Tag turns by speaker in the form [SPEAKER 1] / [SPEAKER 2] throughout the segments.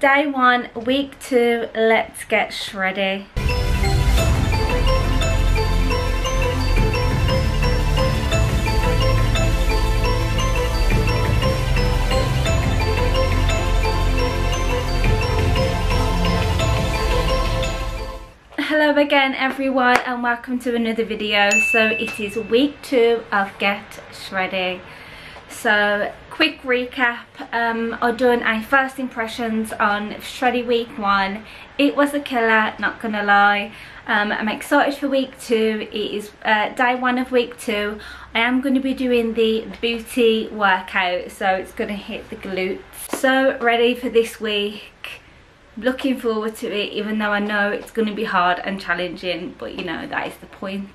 [SPEAKER 1] day one, week two, let's get shreddy. hello again everyone and welcome to another video so it is week two of get shreddy so quick recap um i've done a first impressions on shreddy week one. It was a killer not gonna lie. Um, i'm excited for week two. It is uh, day one of week two. I am going to be doing the booty workout so it's going to hit the glutes. So ready for this week. Looking forward to it even though I know it's going to be hard and challenging but you know that is the point.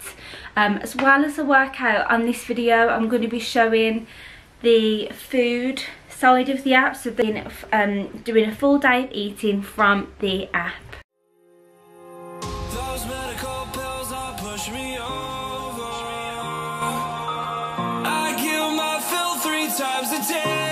[SPEAKER 1] Um, as well as the workout on this video I'm going to be showing the food side of the app. So being um, doing a full day of eating from the app. Times a day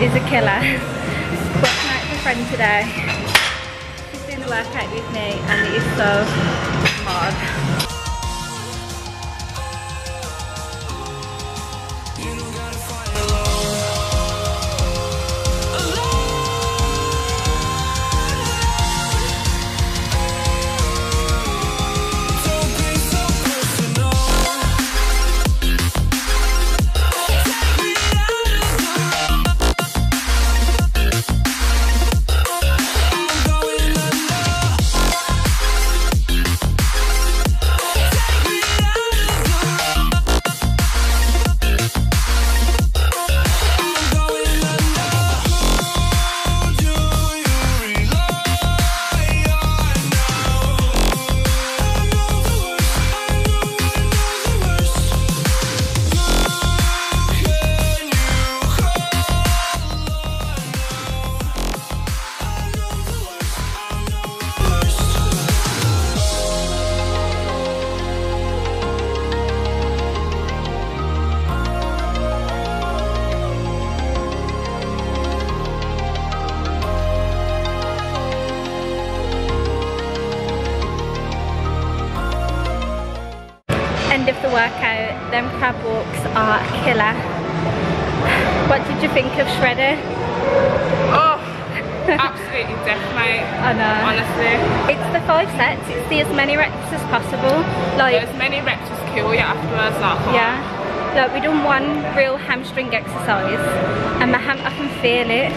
[SPEAKER 1] is a killer friend today. She's doing the workout with me and it is so crab walks are killer. What did you think of Shredder?
[SPEAKER 2] Oh, absolutely death, mate.
[SPEAKER 1] I know.
[SPEAKER 2] Honestly.
[SPEAKER 1] It's the
[SPEAKER 3] five sets. It's the as many reps as possible.
[SPEAKER 2] Like as many reps as kill you afterwards. Like,
[SPEAKER 3] yeah. Like we done one real hamstring exercise, and my ham I can feel it.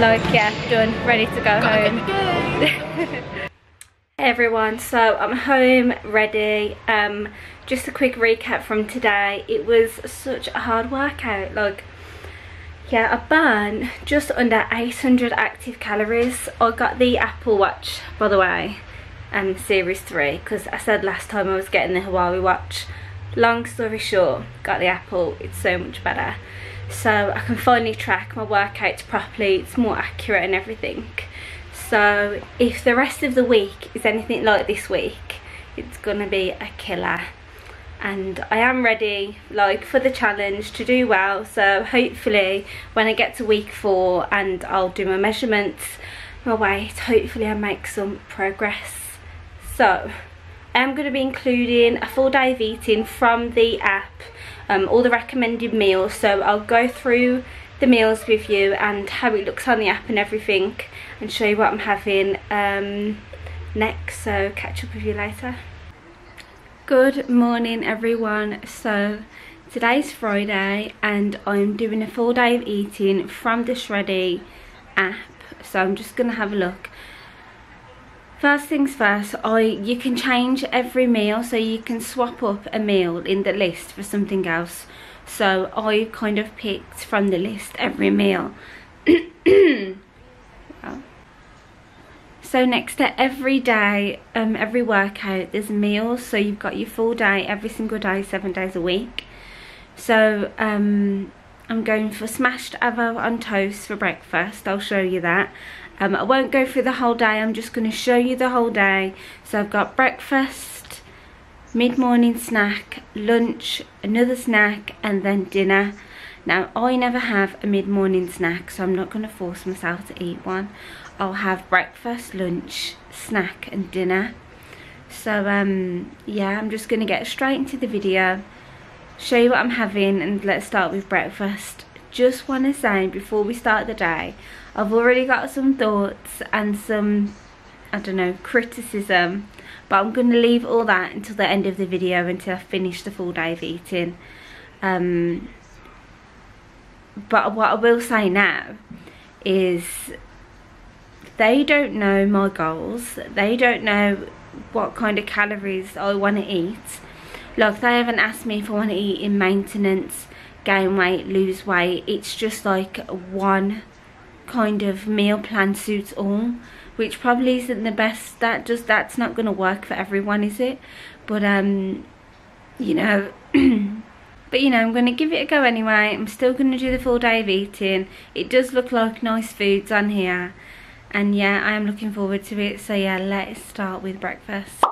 [SPEAKER 3] Like yeah, done, ready to go home. hey everyone, so I'm home, ready. Um, just a quick recap from today. It was such a hard workout. Like yeah I burned just under 800 active calories I got the Apple Watch by the way um series 3 because I said last time I was getting the Huawei watch long story short got the Apple it's so much better so I can finally track my workouts properly it's more accurate and everything so if the rest of the week is anything like this week it's gonna be a killer and I am ready like for the challenge to do well. So hopefully when I get to week four and I'll do my measurements my weight hopefully I make some progress. So I'm going to be including a full day of eating from the app um, all the recommended meals. So I'll go through the meals with you and how it looks on the app and everything and show you what I'm having um, next. So catch up with you later Good morning everyone. So today's Friday and I'm doing a full day of eating from the Shreddy app. So I'm just gonna have a look. First things first, I you can change every meal so you can swap up a meal in the list for something else. So I kind of picked from the list every meal. So next to every day, um, every workout, there's meals. So you've got your full day every single day, seven days a week. So um, I'm going for smashed avo on toast for breakfast. I'll show you that. Um, I won't go through the whole day. I'm just going to show you the whole day. So I've got breakfast, mid-morning snack, lunch, another snack, and then dinner. Now, I never have a mid-morning snack, so I'm not going to force myself to eat one. I'll have breakfast, lunch, snack and dinner. So um, yeah, I'm just going to get straight into the video, show you what I'm having and let's start with breakfast. Just want to say before we start the day, I've already got some thoughts and some, I don't know, criticism. But I'm going to leave all that until the end of the video until I finish the full day of eating. Um, but what I will say now is they don't know my goals. They don't know what kind of calories I want to eat. Like they haven't asked me if I want to eat in maintenance gain weight lose weight. It's just like one kind of meal plan suits all which probably isn't the best. That just that's not going to work for everyone is it? But um you know but you know i'm going to give it a go anyway. I'm still going to do the full day of eating. It does look like nice foods on here and yeah I am looking forward to it. So yeah let's start with breakfast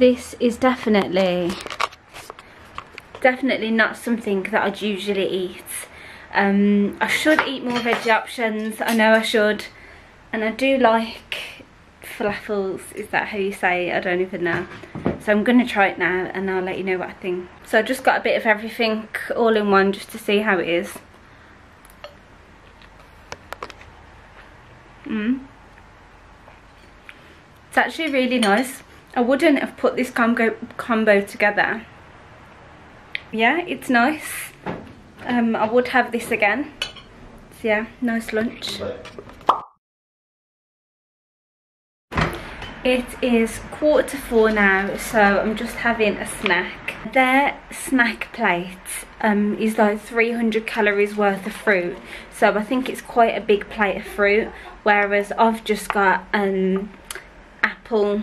[SPEAKER 3] this is definitely definitely not something that I'd usually eat. Um, I should eat more veggie options. I know I should. And I do like falafels. Is that how you say it? I don't even know. So I'm gonna try it now and I'll let you know what I think. So I just got a bit of everything all in one just to see how it is. Mm. it's actually really nice I wouldn't have put this combo, combo together yeah, it's nice. Um, I would have this again. So yeah, nice lunch. It is quarter to four now, so I'm just having a snack. Their snack plate um, is like 300 calories worth of fruit, so I think it's quite a big plate of fruit, whereas I've just got an um, apple,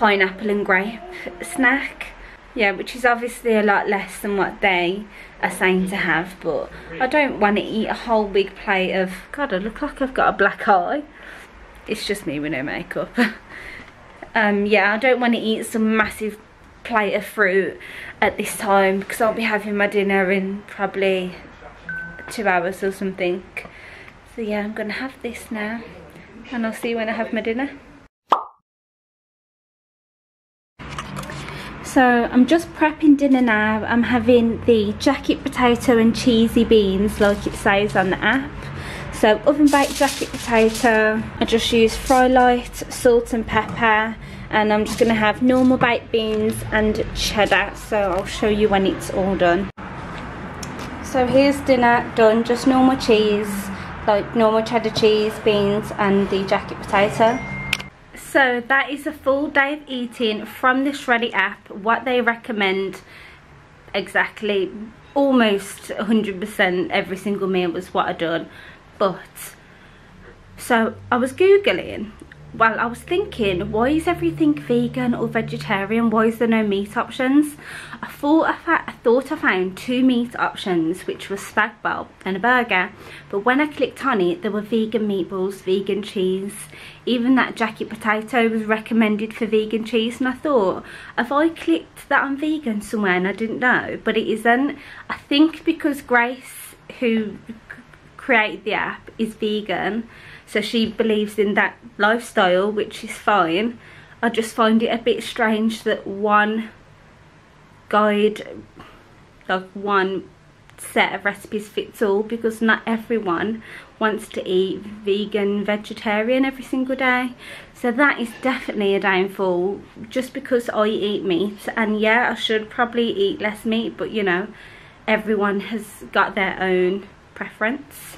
[SPEAKER 3] pineapple and grape snack. Yeah, which is obviously a lot less than what they are saying to have, but I don't want to eat a whole big plate of, God, I look like I've got a black eye it's just me with no makeup. um, yeah, I don't want to eat some massive plate of fruit at this time because I'll be having my dinner in probably two hours or something. So yeah, I'm going to have this now and I'll see you when I have my dinner. So I'm just prepping dinner now. I'm having the jacket potato and cheesy beans like it says on the app. So oven baked jacket potato, I just use Frylight, salt and pepper and I'm just going to have normal baked beans and cheddar so I'll show you when it's all done. So here's dinner done, just normal cheese, like normal cheddar cheese, beans and the jacket potato. So that is a full day of eating from the Shreddy app, what they recommend exactly almost 100% every single meal was what I done but so I was googling well I was thinking why is everything vegan or vegetarian? Why is there no meat options? I thought I, I thought I found two meat options which was spag and a burger. But when I clicked on it there were vegan meatballs vegan cheese. Even that jacket potato was recommended for vegan cheese and I thought have I clicked that I'm vegan somewhere and I didn't know? But it isn't. I think because Grace who created the app is vegan so she believes in that lifestyle which is fine. I just find it a bit strange that one guide like one set of recipes fits all because not everyone wants to eat vegan vegetarian every single day. So that is definitely a downfall just because I eat meat. And yeah I should probably eat less meat but you know everyone has got their own preference.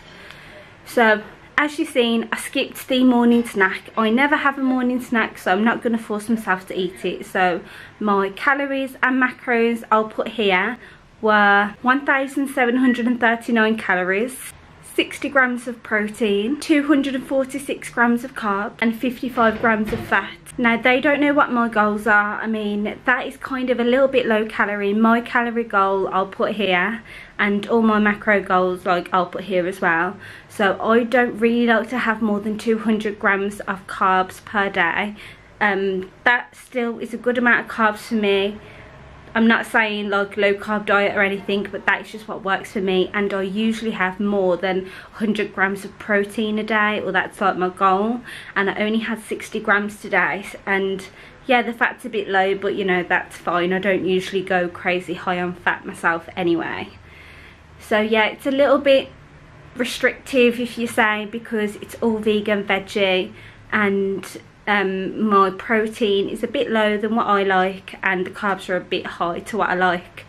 [SPEAKER 3] So as you've seen, I skipped the morning snack. I never have a morning snack, so I'm not going to force myself to eat it. So my calories and macros I'll put here were 1,739 calories, 60 grams of protein, 246 grams of carbs and 55 grams of fat. Now they don't know what my goals are. I mean that is kind of a little bit low calorie. My calorie goal I'll put here and all my macro goals like I'll put here as well. So I don't really like to have more than 200 grams of carbs per day. Um, that still is a good amount of carbs for me I'm not saying like low carb diet or anything but that is just what works for me and I usually have more than 100 grams of protein a day or that's like my goal and I only had 60 grams today and yeah the fat's a bit low but you know that's fine I don't usually go crazy high on fat myself anyway. So yeah it's a little bit restrictive if you say because it's all vegan veggie and um, my protein is a bit low than what I like and the carbs are a bit high to what I like.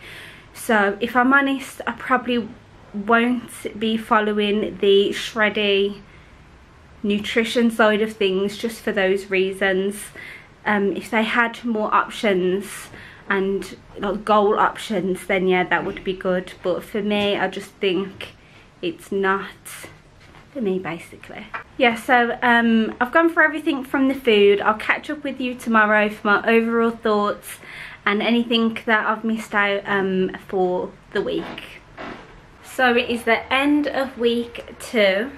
[SPEAKER 3] So if I'm honest, I probably won't be following the shreddy nutrition side of things just for those reasons. Um, if they had more options and like goal options then yeah that would be good but for me I just think it's not for me basically. Yeah so um i've gone for everything from the food. I'll catch up with you tomorrow for my overall thoughts and anything that i've missed out um for the week. So it is the end of week two.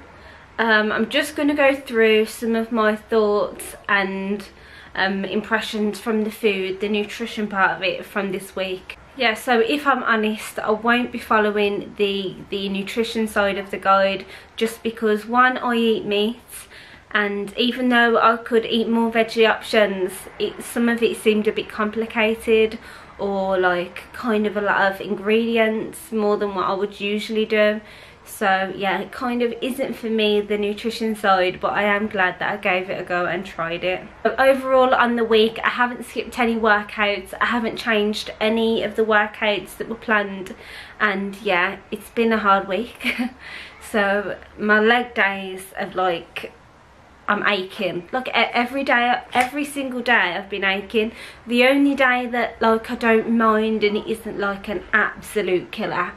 [SPEAKER 3] Um i'm just going to go through some of my thoughts and um impressions from the food the nutrition part of it from this week yeah so if i'm honest i won't be following the the nutrition side of the guide just because one i eat meat and even though i could eat more veggie options it some of it seemed a bit complicated or like kind of a lot of ingredients more than what I would usually do so yeah it kind of isn't for me the nutrition side but I am glad that I gave it a go and tried it but overall on the week I haven't skipped any workouts I haven't changed any of the workouts that were planned and yeah it's been a hard week so my leg days of like I'm aching. Like every day, every single day I've been aching. The only day that like I don't mind and it isn't like an absolute killer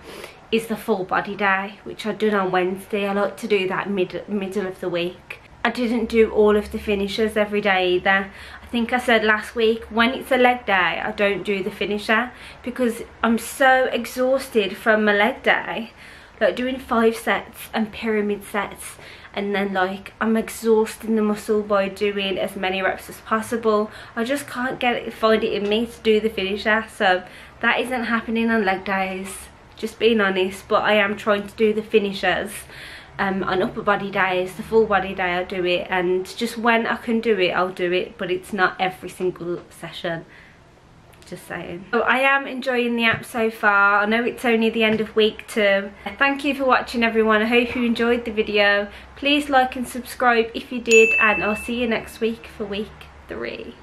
[SPEAKER 3] is the full body day, which I done on Wednesday. I like to do that mid middle of the week. I didn't do all of the finishers every day either. I think I said last week, when it's a leg day, I don't do the finisher because I'm so exhausted from my leg day. Like doing five sets and pyramid sets and then like I'm exhausting the muscle by doing as many reps as possible I just can't get it find it in me to do the finisher so that isn't happening on leg days just being honest but I am trying to do the finishers um, on upper body days, the full body day I'll do it and just when I can do it I'll do it but it's not every single session just saying. So I am enjoying the app so far. I know it's only the end of week two. Thank you for watching everyone. I hope you enjoyed the video. Please like and subscribe if you did and I'll see you next week for week three.